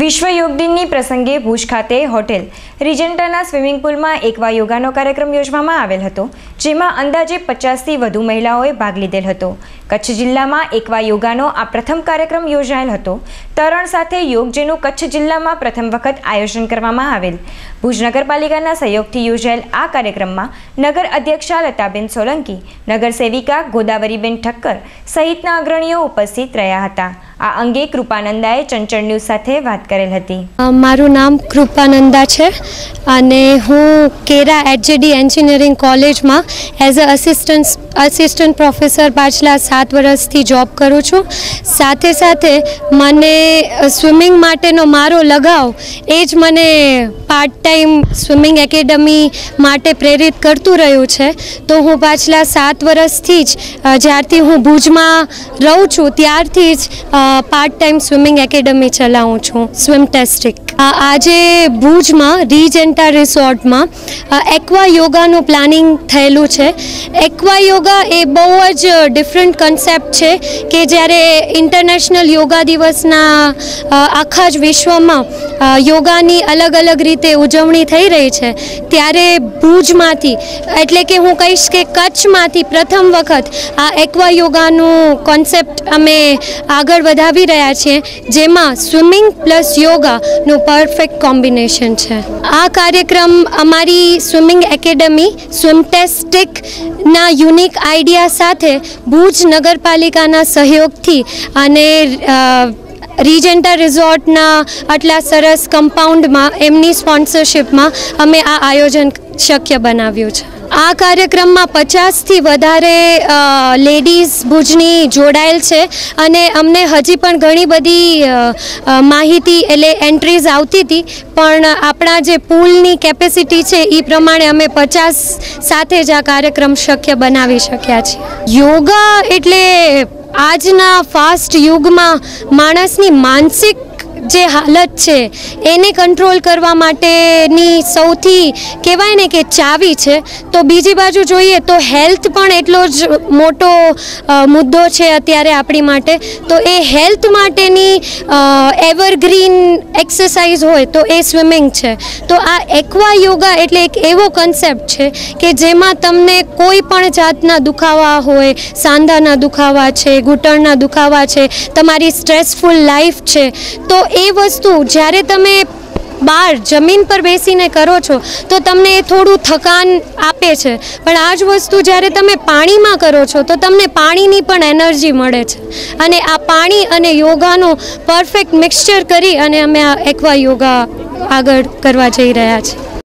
વિશ્વ યોગ દિનની પ્રસંગે ભુજ ખાતે હોટેલ રિજન્ટાના સ્વિમિંગ પુલમાં એકવા યોગાનો કાર્યક્રમ યોજવામાં આવેલ હતો, જેમાં અંદાજે પચાસથી વધુ મહિલાઓએ ભાગ લીધેલ હતો. કચ્છ જિલ્લામાં એકવા યોગાનો આ પ્રથમ કાર્યક્રમ યોજાયેલ હતો તરણ સાથે યોગ જેનું કચ્છ જિલ્લામાં પ્રથમ વખત આયોજન કરવામાં આવેલ. ભુજ નગરપાલિકાના સહયોગથી યોજાયેલ આ કાર્યક્રમમાં નગર અધ્યક્ષા લતાબેન સોલંકી, નગર સેવિકા ગોદાવરીબેન ઠક્કર સહિતના અગ્રણીઓ ઉપસ્થિત રહ્યા હતા. આ અંગે કૃપાનંદાએ ચંચળ ન્યૂઝ સાથે વાત કરેલ હતી. મારું નામ કૃપાનંદા છે અને હું કેરા એચજેડી એન્જિનિયરિંગ કોલેજમાં as a assistant assistant professor પાછલા સાત વર્ષથી જોબ કરું છું. સાથે સાથે મને સ્વિમિંગ માટેનો મારો લગાવ, એ જ મને પાર્ટ ટાઈમ સ્વિમિંગ એકેડમી માટે પ્રેરિત કરતું રહ્યું છે. તો હું પાછલા સાત વર્ષથી જ જ્યારથી હું ભુજમાં રહું છું, ત્યારથી જ પાર્ટ ટાઈમ સ્વિમિંગ એકેડમી ચલાવું છું, સ્વિમ ટેસ્ટિક આજે ભુજમાં રીજેન્ટા રિસોર્ટમાં એક્વા યોગાનું પ્લાનિંગ થયેલું છે. એક્વા યોગા એ બહુ જ ડિફરન્ટ કન્સેપ્ટ છે કે જ્યારે ઇન્ટરનેશનલ યોગા દિવસના આખા જ વિશ્વમાં યોગાની અલગ અલગ રીતે ઉજવણી થઈ રહી છે. ત્યારે ભુજમાંથી, એટલે કે હું કહીશ કે કચ્છમાંથી પ્રથમ વખત આ એક્વા યોગાનું કોન્સેપ્ટ અમે આગળ વધાવી રહ્યા છીએ, જેમાં સ્વિમિંગ પ્લસ યોગાનું પરફેક્ટ કોમ્બિનેશન છે. આ કાર્યક્રમ અમારી સ્વિમિંગ એકેડમી સ્વિમટેસ્ટિકના યુનિક આઈડિયા સાથે ભુજ નગરપાલિકાના સહયોગથી અને રીજેન્ટા રિઝોર્ટના આટલા સરસ કમ્પાઉન્ડમાં એમની સ્પોન્સરશિપમાં અમે આ આયોજન શક્ય બનાવ્યું છે. આ કાર્યક્રમમાં પચાસથી વધારે લેડીઝ ભુજની જોડાયેલ છે અને અમને હજી પણ ઘણી બધી માહિતી એટલે એન્ટ્રીઝ આવતી હતી, પણ આપણા જે પુલની કેપેસિટી છે એ પ્રમાણે અમે પચાસ સાથે જ આ કાર્યક્રમ શક્ય બનાવી શક્યા છીએ. યોગા એટલે આજના ફાસ્ટ યુગમાં માણસની માનસિક જે હાલત છે, એને કંટ્રોલ કરવા માટેની સૌથી કહેવાય ને કે ચાવી છે. તો બીજી બાજુ જોઈએ તો હેલ્થ પણ એટલો જ મોટો મુદ્દો છે અત્યારે આપણી માટે. તો એ હેલ્થ માટેની એવરગ્રીન એક્સરસાઇઝ હોય તો એ સ્વિમિંગ છે. તો આ એક્વા યોગા એટલે એક એવો કન્સેપ્ટ છે કે જેમાં તમને કોઈ પણ જાતના દુખાવા હોય, સાંધાના દુખાવા છે, ઘૂંટણના દુખાવા છે, તમારી સ્ટ્રેસફુલ લાઈફ છે, તો એ વસ્તુ જ્યારે તમે બહાર જમીન પર બેસીને કરો છો, તો તમને એ થોડું થકાન આપે છે. પણ આ જ વસ્તુ જ્યારે તમે પાણીમાં કરો છો, તો તમને પાણીની પણ એનર્જી મળે છે. અને આ પાણી અને યોગાનું પરફેક્ટ મિક્સચર કરી અને અમે આ એક્વા યોગા આગળ કરવા જઈ રહ્યા છીએ.